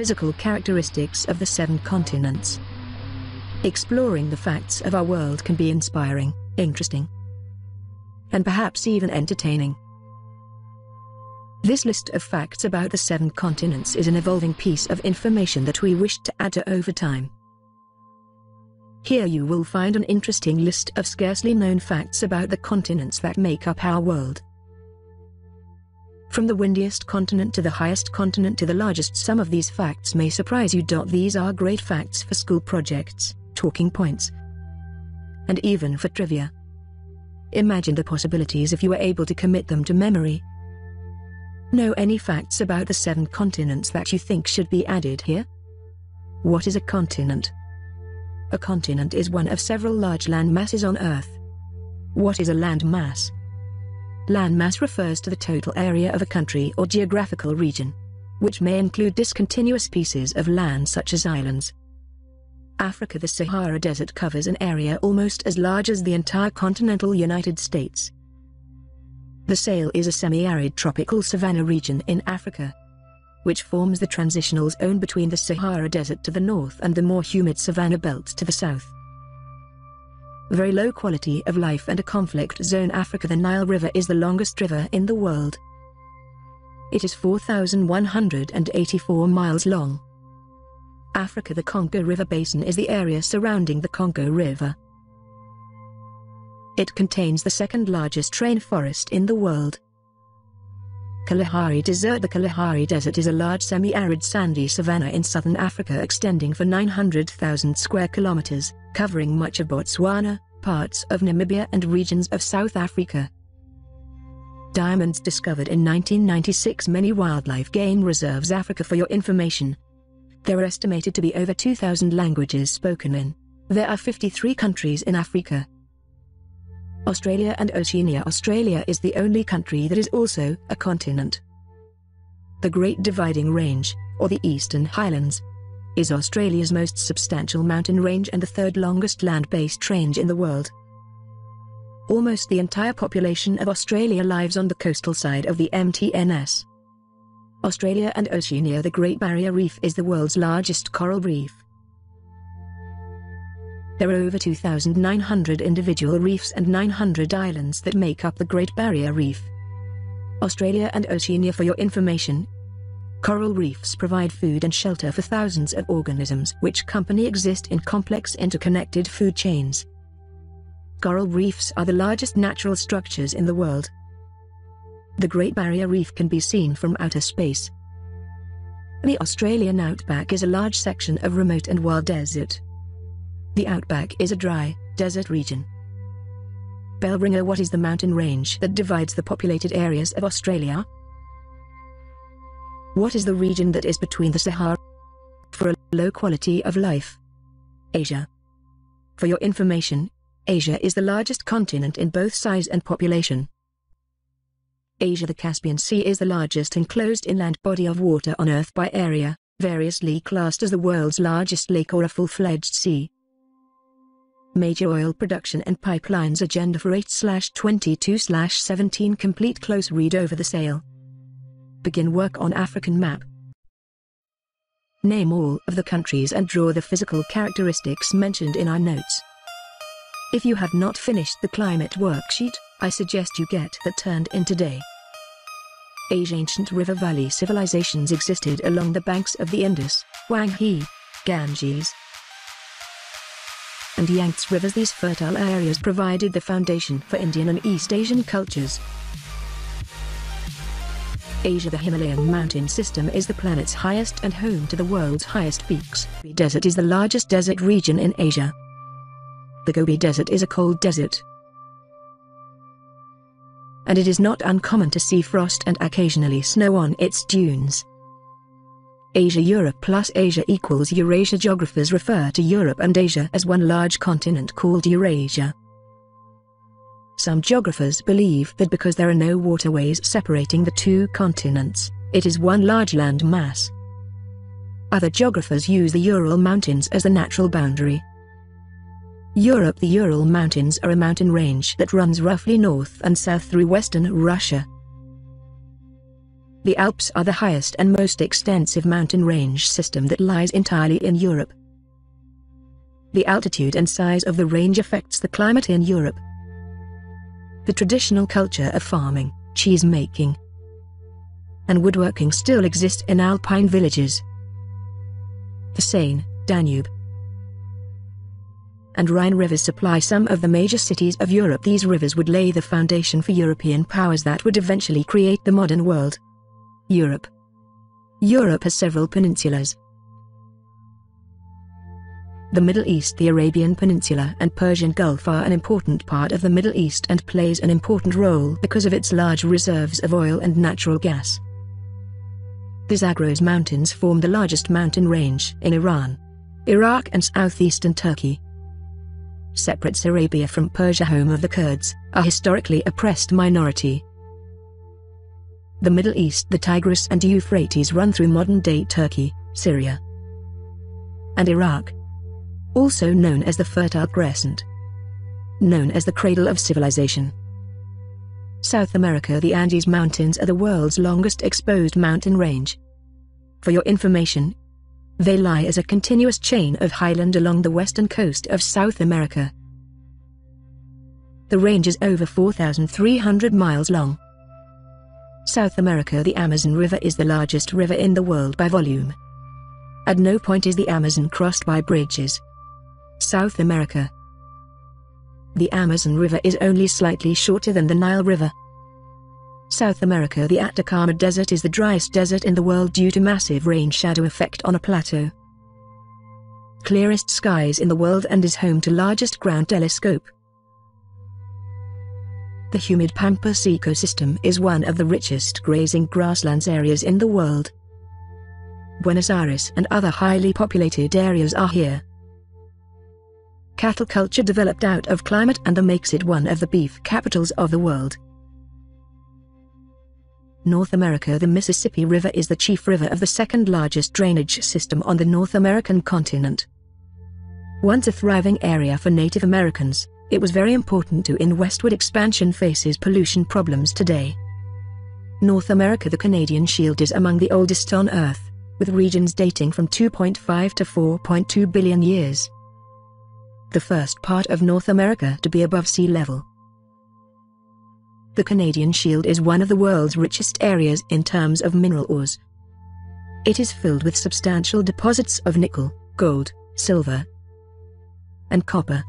physical characteristics of the seven continents. Exploring the facts of our world can be inspiring, interesting, and perhaps even entertaining. This list of facts about the seven continents is an evolving piece of information that we wish to add to over time. Here you will find an interesting list of scarcely known facts about the continents that make up our world. From the windiest continent to the highest continent to the largest some of these facts may surprise you. These are great facts for school projects, talking points, and even for trivia. Imagine the possibilities if you were able to commit them to memory. Know any facts about the seven continents that you think should be added here? What is a continent? A continent is one of several large land masses on Earth. What is a land mass? Land mass refers to the total area of a country or geographical region, which may include discontinuous pieces of land such as islands. Africa The Sahara Desert covers an area almost as large as the entire continental United States. The Sahel is a semi-arid tropical savanna region in Africa, which forms the transitional zone between the Sahara Desert to the north and the more humid savanna belt to the south. Very low quality of life and a conflict zone Africa The Nile River is the longest river in the world. It is 4,184 miles long. Africa The Congo River Basin is the area surrounding the Congo River. It contains the second largest rainforest in the world. Kalahari Desert The Kalahari Desert is a large semi-arid sandy savanna in southern Africa extending for 900,000 square kilometers, covering much of Botswana, parts of Namibia and regions of South Africa. Diamonds discovered in 1996 Many wildlife game reserves Africa for your information. There are estimated to be over 2,000 languages spoken in. There are 53 countries in Africa. Australia and Oceania Australia is the only country that is also a continent. The Great Dividing Range, or the Eastern Highlands, is Australia's most substantial mountain range and the third longest land-based range in the world. Almost the entire population of Australia lives on the coastal side of the MTNS. Australia and Oceania The Great Barrier Reef is the world's largest coral reef. There are over 2,900 individual reefs and 900 islands that make up the Great Barrier Reef. Australia and Oceania for your information. Coral reefs provide food and shelter for thousands of organisms which company exist in complex interconnected food chains. Coral reefs are the largest natural structures in the world. The Great Barrier Reef can be seen from outer space. The Australian outback is a large section of remote and wild desert. The outback is a dry, desert region. Bellringer What is the mountain range that divides the populated areas of Australia? What is the region that is between the Sahara for a low quality of life? Asia. For your information, Asia is the largest continent in both size and population. Asia The Caspian Sea is the largest enclosed inland body of water on Earth by area, variously classed as the world's largest lake or a full-fledged sea. Major oil production and pipelines agenda for 8-22-17 complete close read over the Sahel. Begin work on African map. Name all of the countries and draw the physical characteristics mentioned in our notes. If you have not finished the climate worksheet, I suggest you get that turned in today. Asia Ancient river valley civilizations existed along the banks of the Indus, Huanghe, Ganges, and Yangtze rivers these fertile areas provided the foundation for Indian and East Asian cultures. Asia The Himalayan mountain system is the planet's highest and home to the world's highest peaks. The desert is the largest desert region in Asia. The Gobi Desert is a cold desert. And it is not uncommon to see frost and occasionally snow on its dunes. Asia Europe plus Asia equals Eurasia Geographers refer to Europe and Asia as one large continent called Eurasia. Some geographers believe that because there are no waterways separating the two continents, it is one large land mass. Other geographers use the Ural Mountains as the natural boundary. Europe The Ural Mountains are a mountain range that runs roughly north and south through western Russia, The Alps are the highest and most extensive mountain range system that lies entirely in Europe. The altitude and size of the range affects the climate in Europe. The traditional culture of farming, cheese making, and woodworking still exist in alpine villages. The Seine, Danube, and Rhine rivers supply some of the major cities of Europe. These rivers would lay the foundation for European powers that would eventually create the modern world. Europe Europe has several peninsulas. The Middle East The Arabian Peninsula and Persian Gulf are an important part of the Middle East and plays an important role because of its large reserves of oil and natural gas. The Zagros Mountains form the largest mountain range in Iran, Iraq and southeastern Turkey. Separates Arabia from Persia home of the Kurds, a historically oppressed minority. The Middle East The Tigris and Euphrates run through modern-day Turkey, Syria, and Iraq. Also known as the Fertile Crescent. Known as the cradle of civilization. South America The Andes Mountains are the world's longest exposed mountain range. For your information, they lie as a continuous chain of highland along the western coast of South America. The range is over 4,300 miles long. South America The Amazon River is the largest river in the world by volume. At no point is the Amazon crossed by bridges. South America the Amazon River is only slightly shorter than the Nile River. South America The Atacama Desert is the driest desert in the world due to massive rain shadow effect on a plateau. Clearest skies in the world and is home to largest ground telescope. The humid Pampas ecosystem is one of the richest grazing grasslands areas in the world. Buenos Aires and other highly populated areas are here. Cattle culture developed out of climate and that makes it one of the beef capitals of the world. North America The Mississippi River is the chief river of the second largest drainage system on the North American continent. Once a thriving area for Native Americans, it was very important to in westward expansion faces pollution problems today. North America The Canadian Shield is among the oldest on Earth, with regions dating from 2.5 to 4.2 billion years the first part of North America to be above sea level. The Canadian Shield is one of the world's richest areas in terms of mineral ores. It is filled with substantial deposits of nickel, gold, silver, and copper.